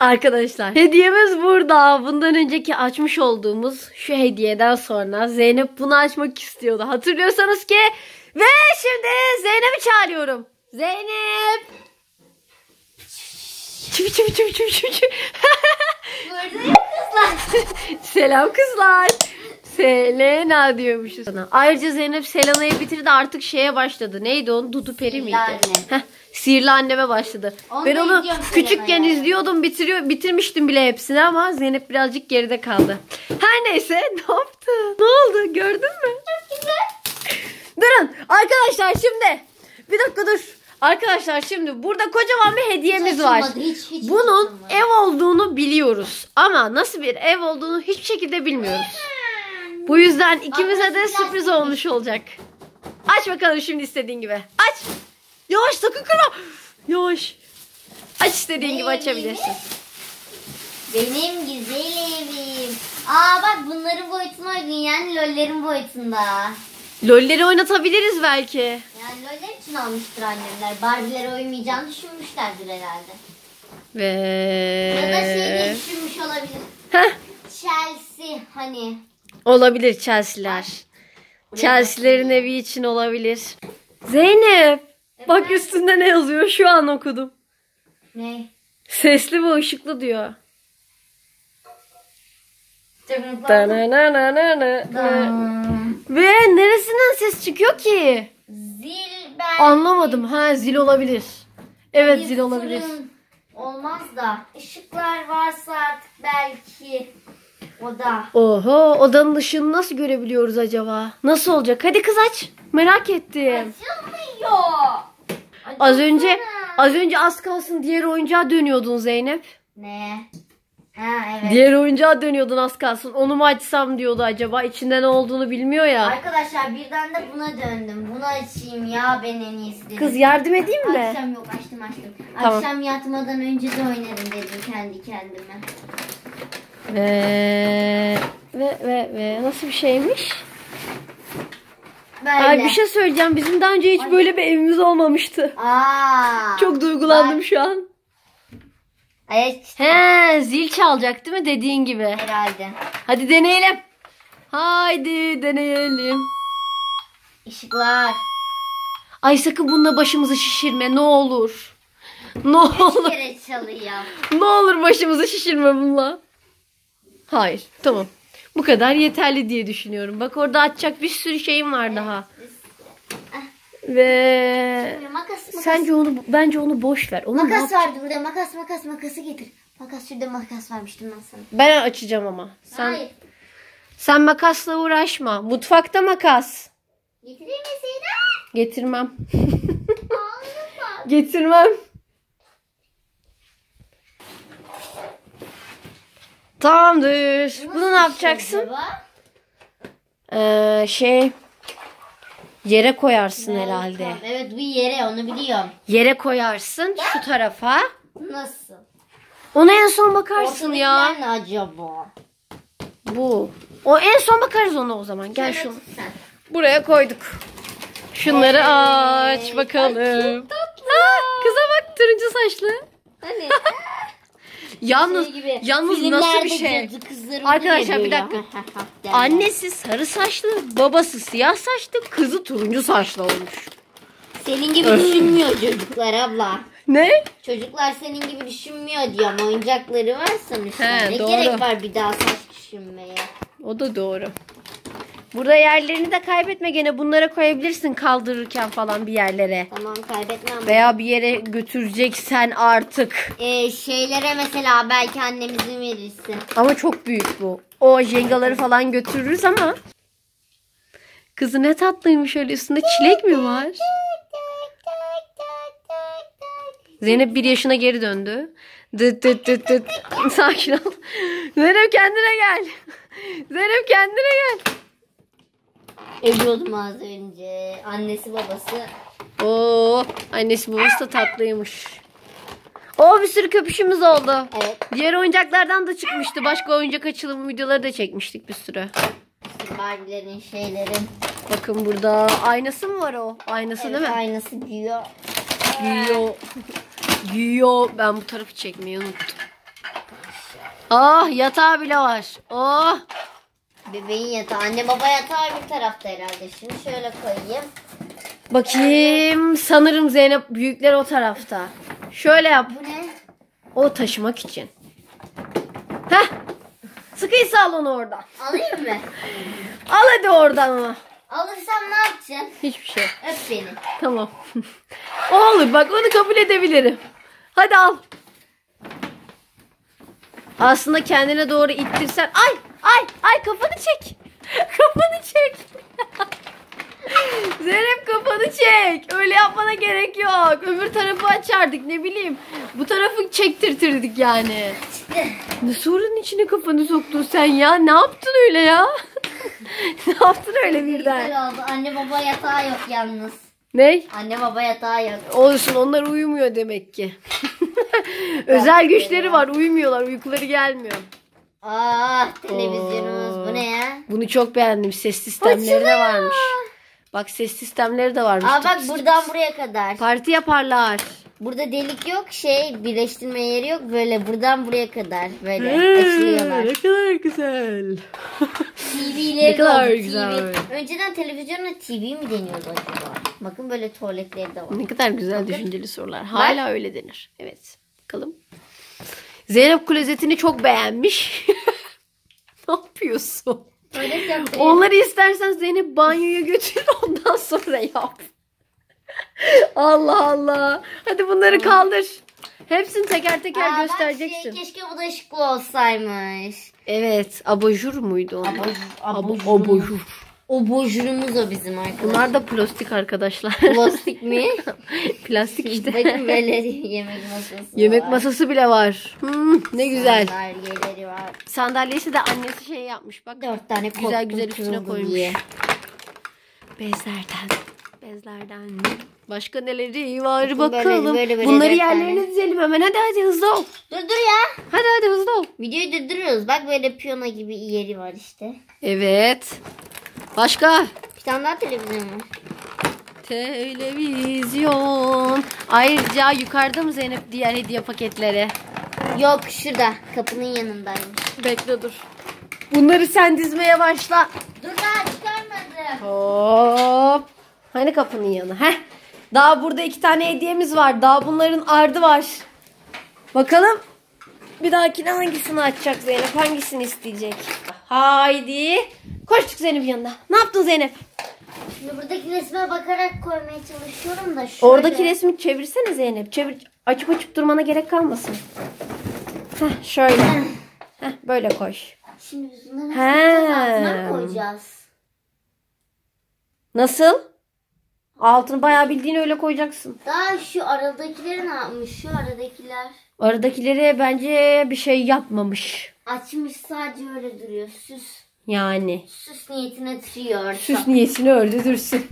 Arkadaşlar hediyemiz burada. Bundan önceki açmış olduğumuz şu hediyeden sonra Zeynep bunu açmak istiyordu. Hatırlıyorsanız ki ve şimdi Zeynep'i çağırıyorum. Zeynep. Çivi çivi çivi çivi çivi. Buradayım kızlar. Selam kızlar. Selena diyormuşuz sana. Ayrıca Zeynep Selena'yı bitirdi artık şeye başladı. Neydi onun? Dudu Peri miydi? Heh, Sihirli Anneme başladı. Onu ben onu küçükken Selena'yı. izliyordum, bitiriyor, bitirmiştim bile hepsini ama Zeynep birazcık geride kaldı. Her neyse ne yaptı? Ne oldu? Gördün mü? Çok güzel. Durun arkadaşlar şimdi. Bir dakika dur. Arkadaşlar şimdi burada kocaman bir hediyemiz Hiç var. hiç, hiç Bunun ev olduğunu biliyoruz. Ama nasıl bir ev olduğunu hiçbir şekilde bilmiyoruz. Bu yüzden ikimize de sürpriz olmuş olacak. Aç bakalım şimdi istediğin gibi. Aç. Yavaş sakın kırma. Yavaş. Aç istediğin gibi Benim açabilirsin. Benim güzel evim. Aa bak bunların boyutunu oynayın yani lollerin boyutunda. Lolleri oynatabiliriz belki. Yani loller için almıştır annemler. Barbie'lere uymayacağını düşünmüşlerdir herhalde. Ya da şey Ve... düşünmüş olabilir. Heh, Chelsea hani. Olabilir Chelsea'ler. Chelsea'lerin evi için olabilir. Zeynep. Bak üstünde ne yazıyor? Şu an okudum. Ne? Sesli ve ışıklı diyor. Danananana. Ve neresinden ses çıkıyor ki? Zil ben. Anlamadım. Ha zil olabilir. Evet zil olabilir. Olmaz da ışıklar varsa artık belki o da. Oho odanın ışığını nasıl görebiliyoruz acaba? Nasıl olacak? Hadi kız aç. Merak ettim. Açılmıyor. Az önce Açılsana. az önce az kalsın diğer oyuncağa dönüyordun Zeynep. Ne? Ha evet. Diğer oyuncağa dönüyordun az kalsın. Onu mu açsam diyordu acaba. İçinde ne olduğunu bilmiyor ya. Arkadaşlar birden de buna döndüm. Bunu açayım ya ben en iyisi dedim. Kız yardım edeyim mi? Akşam yok açtım açtım. Tamam. Akşam yatmadan önce de oynarım dedim kendi kendime. Ve ve ve ve nasıl bir şeymiş? Böyle. Ay bir şey söyleyeceğim. Bizim daha önce hiç Ay. böyle bir evimiz olmamıştı. Aa. Çok duygulandım Bak. şu an. Evet. He zil çalacak değil mi dediğin gibi. Herhalde. Hadi deneyelim. Haydi deneyelim. Işıklar. Ay sakın bununla başımızı şişirme ne olur. Ne olur. kere çalıyor. Ne olur başımızı şişirme bununla. Hayır tamam. Bu kadar yeterli diye düşünüyorum. Bak orada açacak bir sürü şeyim var daha. Ve Makas makas. sence onu bence onu boş ver. Onu ne Makas yap- vardı burada. Makas makas makası getir. Makas şurada makas vermiştim ben sana. Ben açacağım ama. Sen Hayır. sen makasla uğraşma. Mutfakta makas. Getireyim mi Seyda? Getirmem. Getirmem. Tamamdır. Bunu ne yapacaksın? Ee, şey yere koyarsın herhalde. Evet bu yere onu biliyorum. Yere koyarsın şu tarafa. Nasıl? Ona en son bakarsın ya. Ortadakiler ne acaba? Bu. O en son bakarız ona o zaman. Gel şunu. Buraya koyduk. Şunları Evet. aç bakalım. Aa, kıza bak turuncu saçlı. Hani? Yalnız Şey gibi, yalnız nasıl bir şey? Arkadaşlar bir dakika. Annesi sarı saçlı, babası siyah saçlı, kızı turuncu saçlı olmuş. Senin gibi düşünmüyor çocuklar abla. Ne? Çocuklar senin gibi düşünmüyor diyorum. Oyuncakları var sonuçta. He, ne doğru. gerek var bir daha saç düşünmeye? O da doğru. Burada yerlerini de kaybetme gene bunlara koyabilirsin kaldırırken falan bir yerlere. Tamam kaybetmem. Veya bir yere götüreceksen artık. Ee, şeylere mesela belki annemizin verirsin. Ama çok büyük bu. O jengaları falan götürürüz ama. Kızı ne tatlıymış öyle üstünde çilek mi var? Zeynep bir yaşına geri döndü. Dıt dıt dıt dıt. Sakin ol. Zeynep kendine gel. Zeynep kendine gel. Ölüyordum az önce. Annesi babası. Oo, annesi babası da tatlıymış. Oo bir sürü köpüşümüz oldu. Evet. Diğer oyuncaklardan da çıkmıştı. Başka oyuncak açılım videoları da çekmiştik bir sürü. işte Barbie'lerin şeylerin. Bakın burada aynası mı var o? Aynası Evet, değil mi? aynası giyiyor. Giyiyor. Giyiyor. Ben bu tarafı çekmeyi unuttum. Oh yatağı bile var. Oh. Bebeğin yatağı. Anne baba yatağı bir tarafta herhalde. Şimdi şöyle koyayım. Bakayım sanırım Zeynep büyükler o tarafta. Şöyle yap. Bu ne? O taşımak için. Heh. Sıkıysa al onu oradan. Alayım mı? Al hadi oradan onu. Alırsam ne yapacaksın? Hiçbir şey. Öp beni. Tamam. olur bak onu kabul edebilirim. Hadi al. Aslında kendine doğru ittirsen. Ay ay ay kafanı çek. kafanı çek. Zeynep kafanı çek. Öyle yapmana gerek yok. Öbür tarafı açardık ne bileyim. Bu tarafı çektirtirdik yani. Sorunun içine kafanı soktun sen ya? Ne yaptın öyle ya? ne yaptın öyle birden? Güzel oldu. Anne baba yatağı yok yalnız. Ne? Anne baba yatağı yok. Olsun onlar uyumuyor demek ki. Özel güçleri var uyumuyorlar uykuları gelmiyor. Ah televizyonumuz. Bu ne ya? Bunu çok beğendim ses sistemleri de varmış. Bak ses sistemleri de varmış. Aa bak buradan buraya kadar. Parti yaparlar. Burada delik yok şey birleştirme yeri yok böyle buradan buraya kadar böyle Hmm, açılıyorlar. Ne kadar güzel. TV'leri Ne kadar oldu, güzel. TV. Önceden televizyonla TV mi deniyordu acaba? Bakın böyle tuvaletleri de var. ne kadar güzel düşünceli sorular. Hala öyle denir. Evet. Bakalım. Zeynep klozetini çok beğenmiş. ne yapıyorsun? Onları istersen Zeynep banyoya götür ondan sonra yap. Allah Allah. Hadi bunları kaldır. Hepsini teker teker Aa, göstereceksin. Şey, keşke bu da ışıklı olsaymış. Evet, abajur muydu o? Abajur, Ab- abajur. abajur. O bojurumuz o bizim arkadaşlar. Bunlar da plastik arkadaşlar. Plastik mi? plastik işte. Bakın böyle yemek masası Yemek var. masası bile var. Hmm, ne güzel. Sandalyeleri var. Sandalyesi de annesi şey yapmış bak. Dört tane Güzel güzel üstüne koymuş. diye. Bezlerden. Bezlerden. Başka neleri var Bakın böyle, bakalım. böyle, böyle Bunları yerlerine tane. dizelim hemen. Hadi hadi hızlı ol. Dur dur ya. Hadi hadi hızlı ol. Videoyu durduruyoruz. Bak böyle piyano gibi yeri var işte. Evet. Başka? Bir tane daha televizyon var. Televizyon. Ayrıca yukarıda mı Zeynep diğer hediye paketleri? Yok şurada. Kapının yanındaymış. Bekle dur. Bunları sen dizmeye başla. Dur daha çıkarmadım. Hop. Hani kapının yanı? Heh. Daha burada iki tane hediyemiz var. Daha bunların ardı var. Bakalım bir dahakine hangisini açacak Zeynep? Hangisini isteyecek? Haydi. Koştuk Zeynep'in yanına. Yaptın Zeynep? Şimdi buradaki resme bakarak koymaya çalışıyorum da şöyle. Oradaki resmi çevirsene Zeynep. Çevir. Açıp açıp durmana gerek kalmasın. Heh, şöyle. Heh, böyle koy. Şimdi biz bunları altına koyacağız? Nasıl? Altını bayağı bildiğin öyle koyacaksın. Daha şu aradakileri ne yapmış? Şu aradakiler. Aradakileri bence bir şey yapmamış. Açmış sadece öyle duruyor. Süs. Yani. Süs niyetine duruyor. Süs niyesini ördü dursun.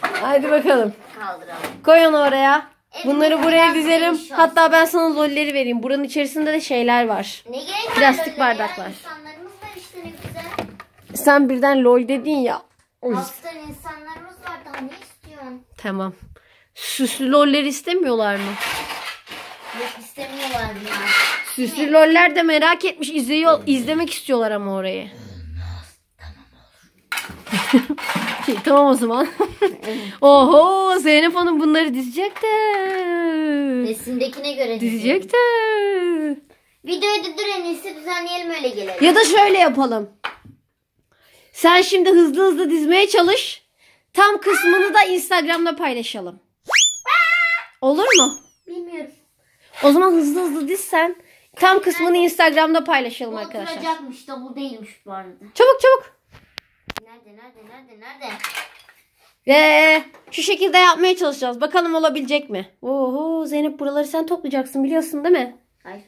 Hadi bakalım. Kaldıralım. Koy onu oraya. Bunları Elimizde buraya dizelim. olsun. Hatta ben sana lolleri vereyim. Buranın içerisinde de şeyler var. Ne gerek var Plastik bardaklar. Ya? İnsanlarımız var işte ne güzel. Sen birden lol dedin ya. Haftan insanlarımız var daha ne istiyorsun? Tamam. Süslü lolleri istemiyorlar mı? Yok istemiyorlar bunlar. Süslü loller de merak etmiş. izliyor, izlemek istiyorlar ama orayı. Şey, tamam o zaman. Oho Zeynep Hanım bunları dizecek de. Resimdekine göre Dizecek de. Videoyu durdur en iyisi düzenleyelim öyle gelelim. Ya da şöyle yapalım. Sen şimdi hızlı hızlı dizmeye çalış. Tam kısmını da Instagram'da paylaşalım. Olur mu? Bilmiyorum. O zaman hızlı hızlı diz sen. Tam kısmını Instagram'da paylaşalım Bu arkadaşlar. oturacakmış da bu değilmiş bu arada. Çabuk çabuk. Nerede nerede nerede nerede? Ve şu şekilde yapmaya çalışacağız. Bakalım olabilecek mi? Oho Zeynep buraları sen toplayacaksın biliyorsun değil mi? Hayır.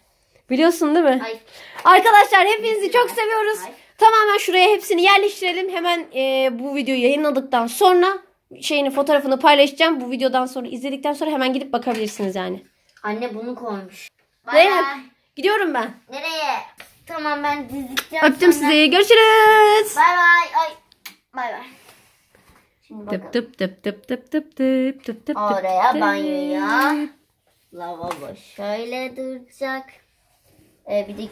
Biliyorsun değil mi? Hayır. Arkadaşlar hepinizi çok seviyoruz. Hayır. Tamamen şuraya hepsini yerleştirelim. Hemen e, bu videoyu yayınladıktan sonra şeyini fotoğrafını paylaşacağım. Bu videodan sonra izledikten sonra hemen gidip bakabilirsiniz yani. Anne bunu koymuş. Bay Zeynep bay. gidiyorum ben. Nereye? Tamam ben dizdikten Öptüm sonra- sizi. Görüşürüz. Bay bay. Ay. Bay bay. Şimdi bakalım. Tıp tıp tıp tıp tıp tıp tıp tıp Oraya tıp. banyoya. Lavabo şöyle duracak. Ee, bir de